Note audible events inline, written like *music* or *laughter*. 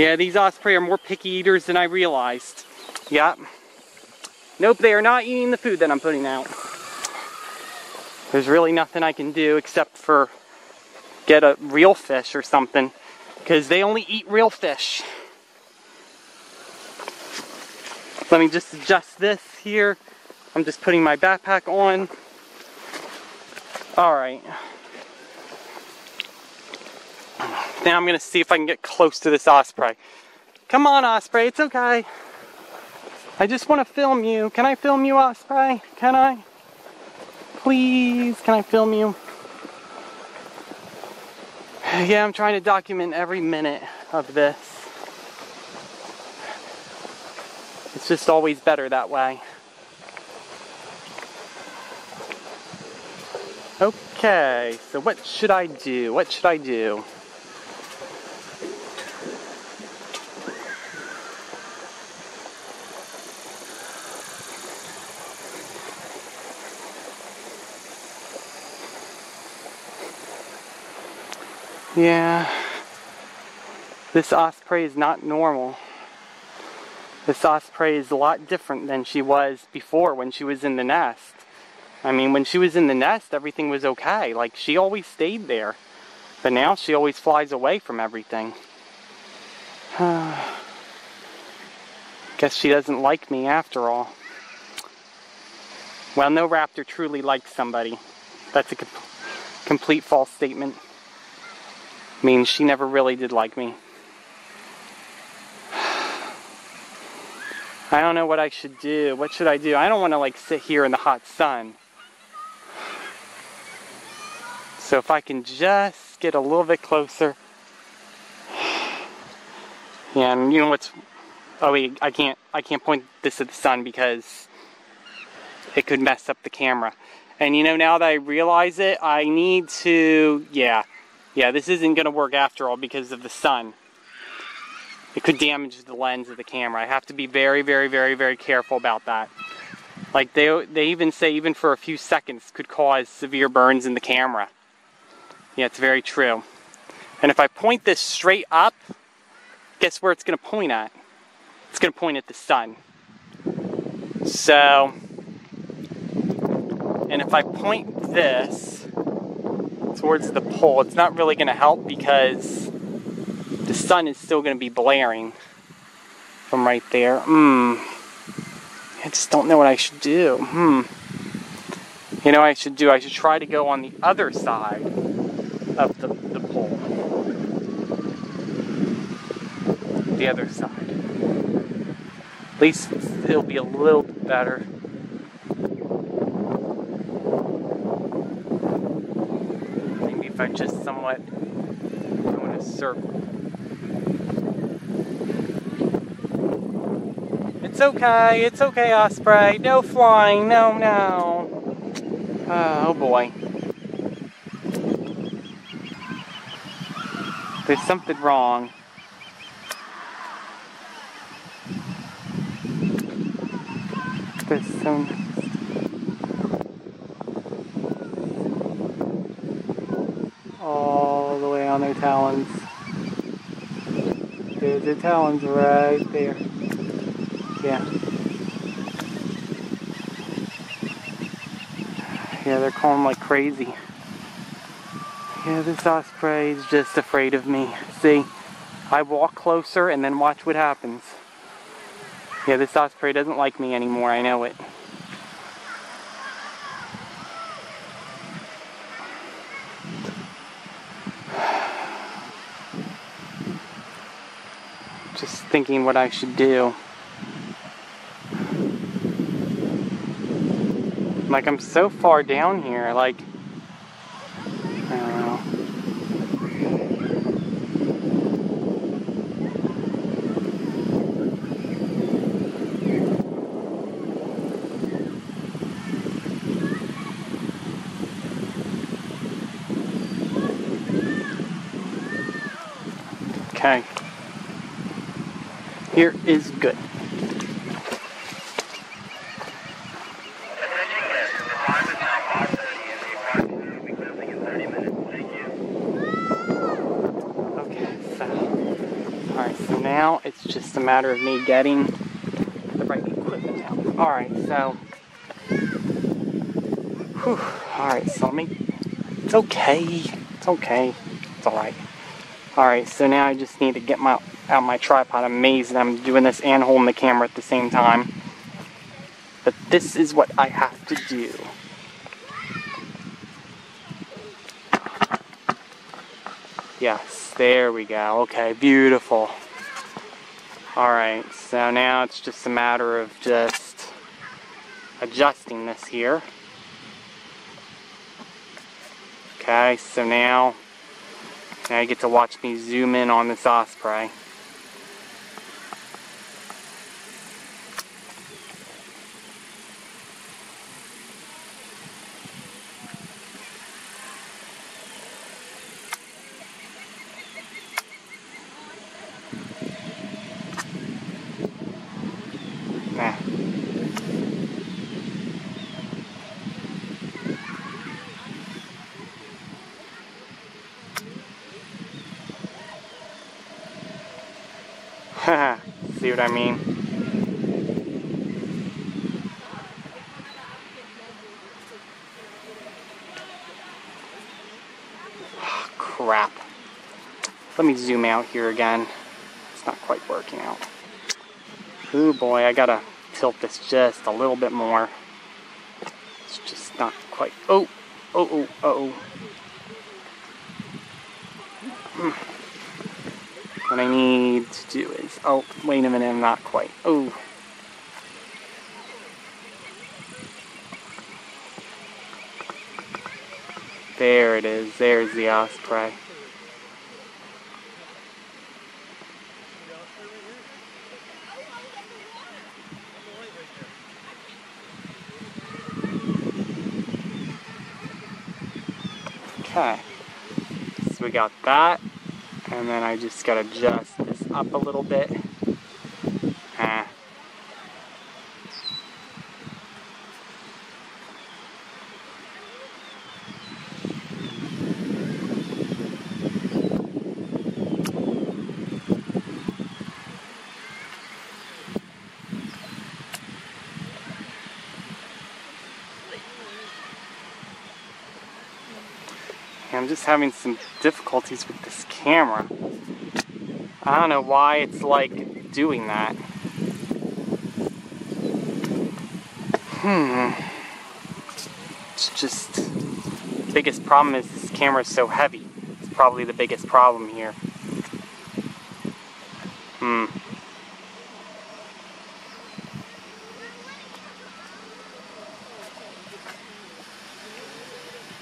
Yeah, these osprey are more picky eaters than I realized. Yep. Nope, they are not eating the food that I'm putting out. There's really nothing I can do except for get a real fish or something because they only eat real fish. Let me just adjust this here. I'm just putting my backpack on. All right. Now I'm gonna see if I can get close to this osprey. Come on, osprey, it's okay. I just wanna film you. Can I film you, osprey? Can I? Please, can I film you? *sighs* Yeah, I'm trying to document every minute of this. It's just always better that way. Okay, so what should I do? What should I do? Yeah, this osprey is not normal. This osprey is a lot different than she was before when she was in the nest. I mean, when she was in the nest, everything was okay. Like, she always stayed there. But now she always flies away from everything. *sighs* Guess she doesn't like me after all. Well, no raptor truly likes somebody. That's a com complete false statement. Means she never really did like me. I don't know what I should do. What should I do? I don't want to like sit here in the hot sun. So if I can just get a little bit closer. Yeah, and you know what's oh wait, I can't I can't point this at the sun because it could mess up the camera. And you know now that I realize it, I need to yeah. Yeah, this isn't gonna work after all because of the sun. It could damage the lens of the camera. I have to be very, very, very, very careful about that. Like they they even say even for a few seconds could cause severe burns in the camera. Yeah, it's very true. And if I point this straight up, guess where it's going to point at? It's going to point at the sun. So, and if I point this towards the pole, it's not really going to help because the sun is still going to be blaring from right there. Hmm. I just don't know what I should do. Hmm. You know I should do? I should try to go on the other side of the, the pole. The other side. At least it'll be a little better. I just somewhat go in a circle. It's okay, it's okay, Osprey. No flying, no, no. Oh, oh boy. There's something wrong. There's some... All the way on their talons. There's their talons right there. Yeah. Yeah, they're calling like crazy. Yeah, this osprey is just afraid of me. See, I walk closer and then watch what happens. Yeah, this osprey doesn't like me anymore, I know it. Just thinking what I should do. Like, I'm so far down here, like... Okay. Here is good. Now it's just a matter of me getting the right equipment now. Alright, so. Alright, so let me. It's okay. It's okay. It's alright. Alright, so now I just need to get my out my tripod. That I'm doing this and holding the camera at the same time. But this is what I have to do. Yes, there we go. Okay, beautiful. Alright, so now it's just a matter of just adjusting this here. Okay, so now, now you get to watch me zoom in on this osprey. See what I mean? Oh, crap. Let me zoom out here again. It's not quite working out. Oh boy, I gotta tilt this just a little bit more. It's just not quite. Oh, oh, oh, oh. Hmm. What I need to do is. Oh, wait a minute, I'm not quite. Oh. There it is. There's the osprey. Okay, so we got that, and then I just gotta adjust this up a little bit. Ah. I'm just having some difficulties with this camera. I don't know why it's like doing that. Hmm. It's just the biggest problem is this camera is so heavy. It's probably the biggest problem here. Hmm.